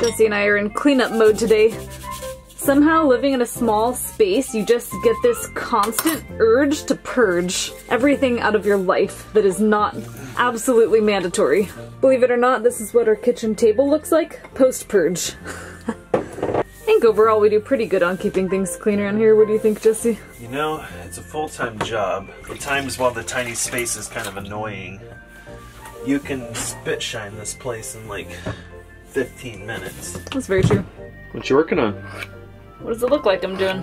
Jesse and I are in cleanup mode today. Somehow, living in a small space, you just get this constant urge to purge everything out of your life that is not absolutely mandatory. Believe it or not, this is what our kitchen table looks like post-purge. I think overall we do pretty good on keeping things clean around here. What do you think, Jesse? You know, it's a full-time job. At times while the tiny space is kind of annoying, you can spit shine this place in like 15 minutes. That's very true. What you working on? What does it look like I'm doing?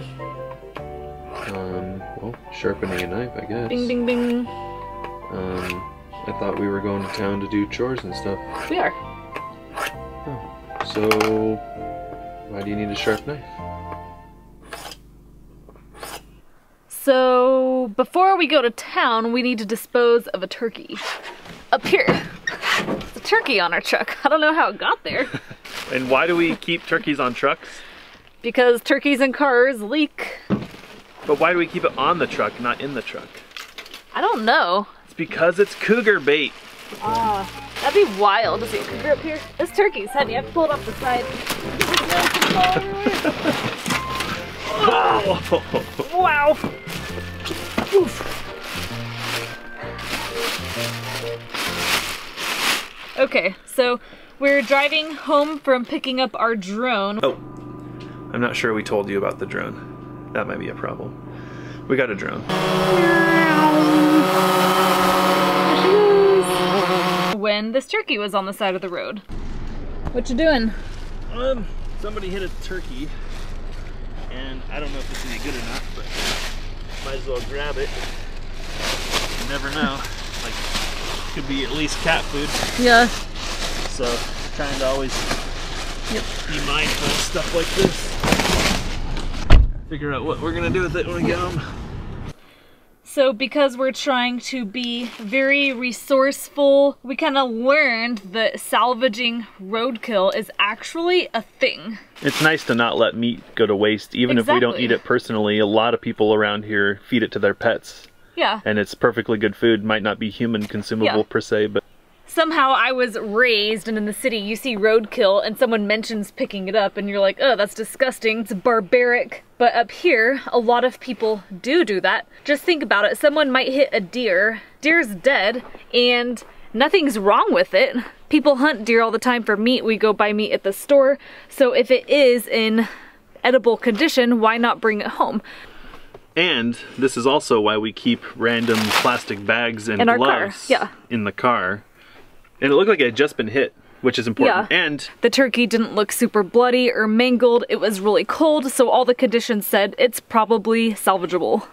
Um, well, sharpening a knife, I guess. Bing, bing, bing. Um, I thought we were going to town to do chores and stuff. We are. So, why do you need a sharp knife? So, before we go to town, we need to dispose of a turkey. Up here. It's a turkey on our truck. I don't know how it got there. And why do we keep turkeys on trucks? Because turkeys and cars leak. But why do we keep it on the truck, not in the truck? I don't know. It's because it's cougar bait. Ah, that'd be wild to see a cougar up here. This turkey's heavy. I have to pull it off the side. oh. wow. Oof. Okay, so we're driving home from picking up our drone. Oh, I'm not sure we told you about the drone. That might be a problem. We got a drone. This turkey was on the side of the road. What you doing? Um, somebody hit a turkey, and I don't know if it's any good or not, but might as well grab it. You never know. Like, could be at least cat food. Yeah. So, trying to always be mindful of stuff like this. Figure out what we're gonna do with it when we get home. So because we're trying to be very resourceful, we kind of learned that salvaging roadkill is actually a thing. It's nice to not let meat go to waste, even if we don't eat it personally. A lot of people around here feed it to their pets, Yeah. and it's perfectly good food. Might not be human consumable Yeah. per se, but Somehow I was raised and in the city you see roadkill and someone mentions picking it up and you're like, oh, that's disgusting. It's barbaric. But up here, a lot of people do do that. Just think about it. Someone might hit a deer. Deer's dead and nothing's wrong with it. People hunt deer all the time for meat. We go buy meat at the store. So if it is in edible condition, why not bring it home? And this is also why we keep random plastic bags and In gloves yeah. in the car. And it looked like it had just been hit, which is important. Yeah. And The turkey didn't look super bloody or mangled. It was really cold, so all the conditions said it's probably salvageable.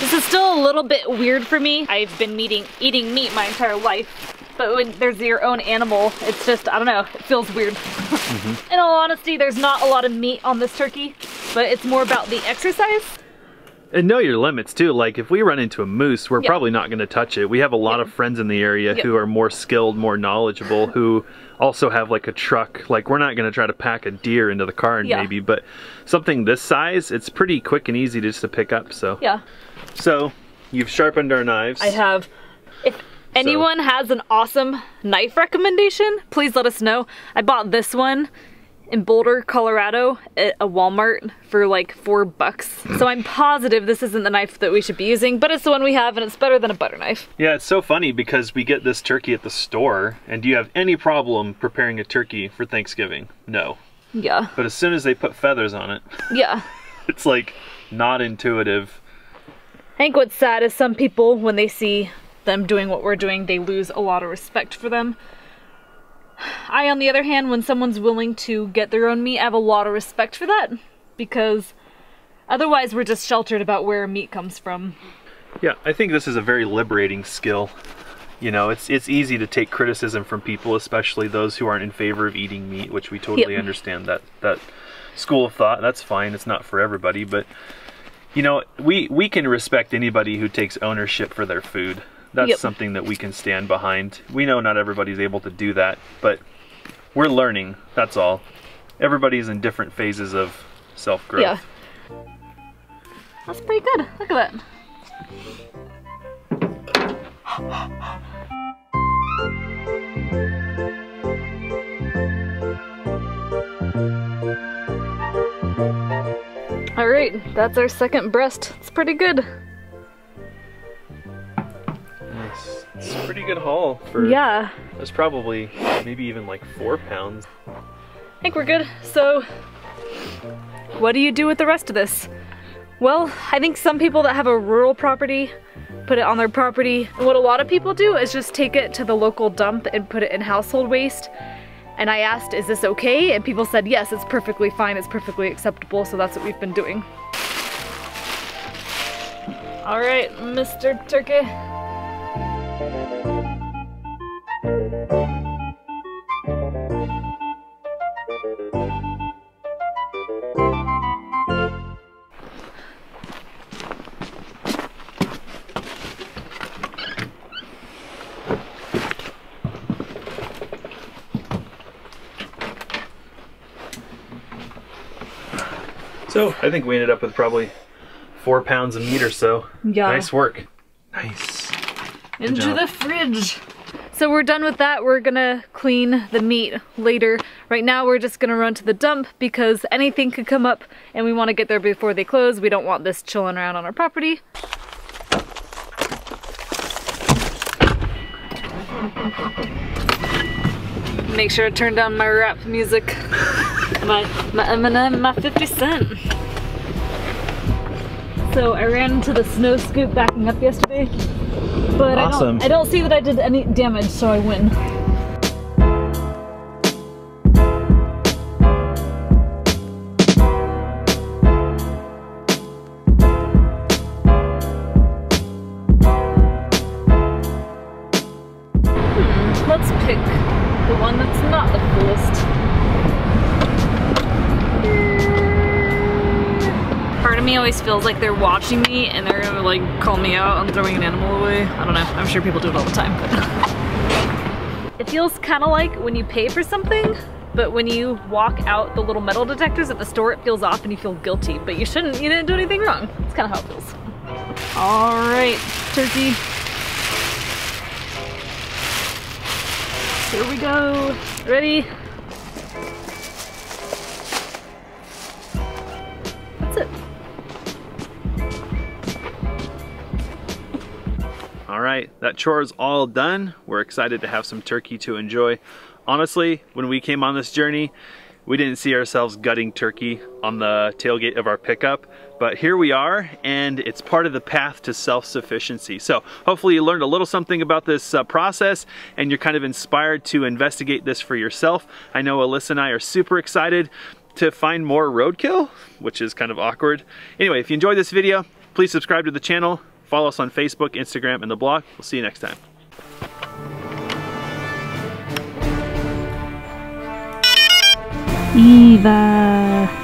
This is still a little bit weird for me. I've been eating, eating meat my entire life, but when there's your own animal, it's just, I don't know, it feels weird. Mm-hmm. In all honesty, there's not a lot of meat on this turkey, but it's more about the exercise. And know your limits too. Like if we run into a moose, we're Yeah. probably not going to touch it. We have a lot Yeah. of friends in the area Yeah. who are more skilled, more knowledgeable, who also have like a truck. Like we're not going to try to pack a deer into the car and Yeah. maybe, but something this size, it's pretty quick and easy just to pick up. So, Yeah, so you've sharpened our knives. I have. If anyone has an awesome knife recommendation, please let us know. I bought this one in Boulder, Colorado at a Walmart for like four bucks. So I'm positive this isn't the knife that we should be using, but it's the one we have and it's better than a butter knife. Yeah, it's so funny because we get this turkey at the store, and do you have any problem preparing a turkey for Thanksgiving? No. Yeah, But as soon as they put feathers on it, yeah. it's like not intuitive. I think what's sad is some people, when they see them doing what we're doing, they lose a lot of respect for them. I, on the other hand, when someone's willing to get their own meat, I have a lot of respect for that because otherwise we're just sheltered about where meat comes from. Yeah, I think this is a very liberating skill. You know, it's it's easy to take criticism from people, especially those who aren't in favor of eating meat, which we totally Yep. understand that that school of thought. That's fine. It's not for everybody, but you know, we we can respect anybody who takes ownership for their food. That's Yep. something that we can stand behind. We know not everybody's able to do that, but we're learning. That's all. Everybody's in different phases of self-growth. Yeah. That's pretty good. Look at that. All right, that's our second breast. It's pretty good. Good haul for. Yeah, That's probably maybe even like four pounds. I think we're good. So, what do you do with the rest of this? Well, I think some people that have a rural property put it on their property. And what a lot of people do is just take it to the local dump and put it in household waste. And I asked, is this okay? And people said, yes, it's perfectly fine, it's perfectly acceptable, so that's what we've been doing. All right, Mr. Turkey. So I think we ended up with probably four pounds of meat or so. Yeah. Nice work. Nice. into job. the fridge. So we're done with that. We're gonna clean the meat later. Right now we're just gonna run to the dump because anything could come up and we wanna get there before they close. We don't want this chilling around on our property. Make sure to turn down my rap music. my, my Eminem, my 50 Cent. So I ran into the snow scoop backing up yesterday. But I, don't, I don't see that I did any damage, so I win. Me always feels like they're watching me and they're gonna like call me out on throwing an animal away. I don't know. I'm sure people do it all the time, but it feels kind of like when you pay for something, but when you walk out the little metal detectors at the store, it feels off and you feel guilty. But you shouldn't. You didn't do anything wrong. That's kind of how it feels. All right, turkey. Here we go. Ready? All right, that chore is all done. We're excited to have some turkey to enjoy. Honestly, when we came on this journey, we didn't see ourselves gutting turkey on the tailgate of our pickup, but here we are, and it's part of the path to self-sufficiency. So hopefully you learned a little something about this uh, process, and you're kind of inspired to investigate this for yourself. I know Alyssa and I are super excited to find more roadkill, which is kind of awkward. Anyway, if you enjoyed this video, please subscribe to the channel, follow us on Facebook, Instagram, and the blog. We'll see you next time. Eva.